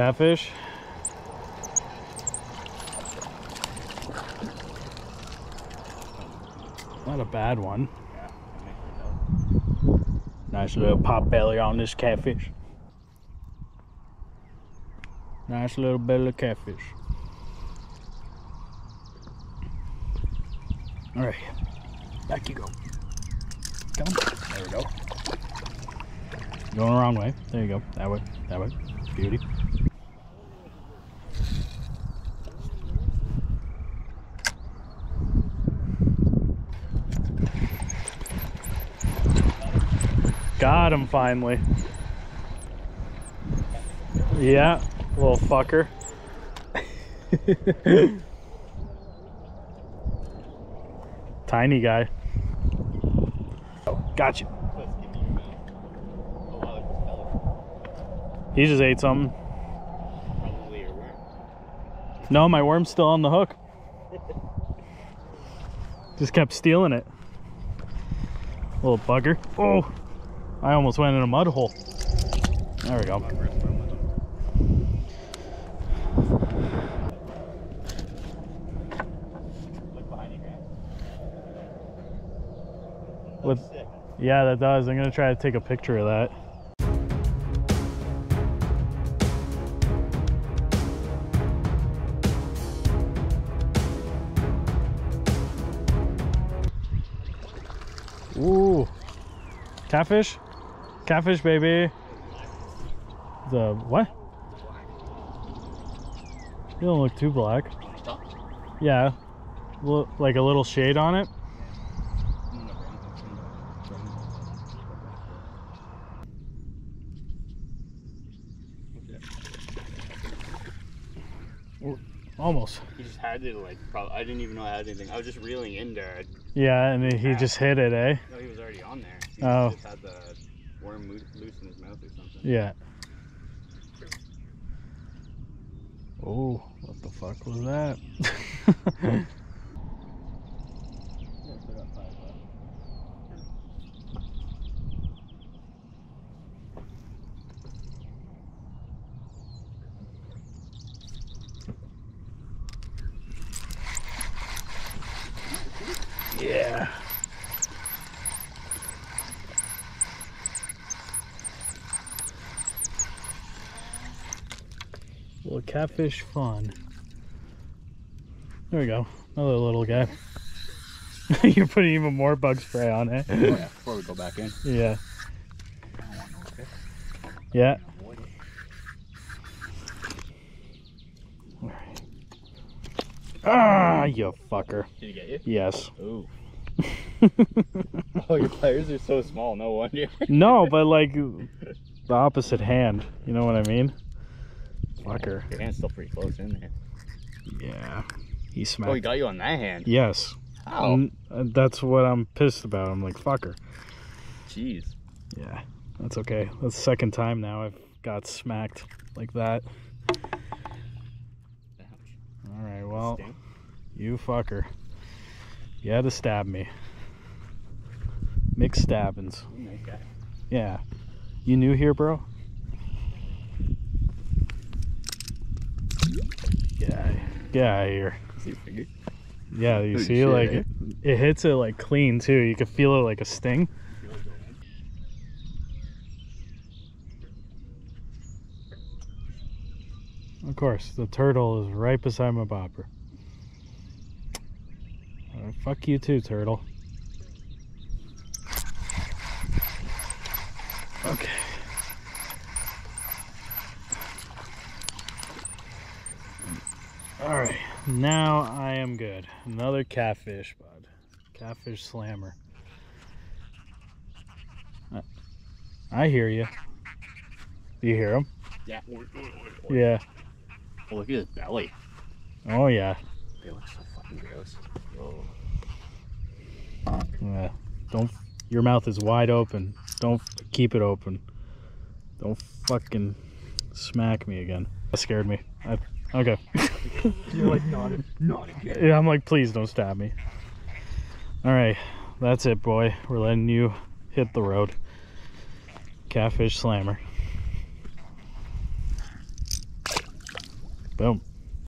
Catfish. Not a bad one. Nice little pop belly on this catfish. Nice little belly catfish. All right, back you go. Come on. There we go. Going the wrong way. There you go. That way. That way. Beauty. Got him finally. Yeah, little fucker. Tiny guy. Oh, got you. He just ate something. Probably your worm. No, my worm's still on the hook. Just kept stealing it. Little bugger. Oh, I almost went in a mud hole. There we go. With- Yeah, that does. I'm gonna try to take a picture of that. Ooh, catfish, catfish, baby. The what? You don't look too black. Yeah, like a little shade on it. Almost. He just had to like. Probably, I didn't even know I had anything. I was just reeling in there. Yeah, and he just hit it, eh? know he was already on there. He Oh. Worm loo- loose in his mouth or something. Yeah. Oh, what the fuck was that? yeah. Little catfish fun. There we go. Another little guy. You're putting even more bug spray on it. Oh, yeah, before we go back in. Yeah. I don't want. Yeah. Avoid Ah, you fucker. Did he get you? Yes. Ooh. Oh, your pliers are so small. No wonder. no, but like the opposite hand. You know what I mean? Fucker. Your hand's still pretty close in there. Yeah. He smacked. Oh, he got you on that hand. Yes. How? Uh, That's what I'm pissed about. I'm like, fucker. Jeez. Yeah, that's okay. That's the second time now I've got smacked like that. All right, well, you fucker. You had to stab me. Mixed stabbings. Yeah. You new here, bro? Get out, get out of here. Yeah, you Holy see, shit, like eh? it, it hits it like clean too. You can feel it like a sting. Of course, the turtle is right beside my bobber. Uh, fuck you too, turtle. Okay. All right, now I am good. Another catfish, bud. Catfish slammer. I- hear you. Do you hear him? Yeah. Yeah. Oh, look at his belly. Oh yeah. They look so fucking gross. Oh. Yeah. Don't. Your mouth is wide open. Don't keep it open. Don't fucking smack me again. That scared me. I, okay. You're like, not, not again. Yeah, I'm like, please don't stab me. All right, that's it, boy. We're letting you hit the road. Catfish slammer. Boom.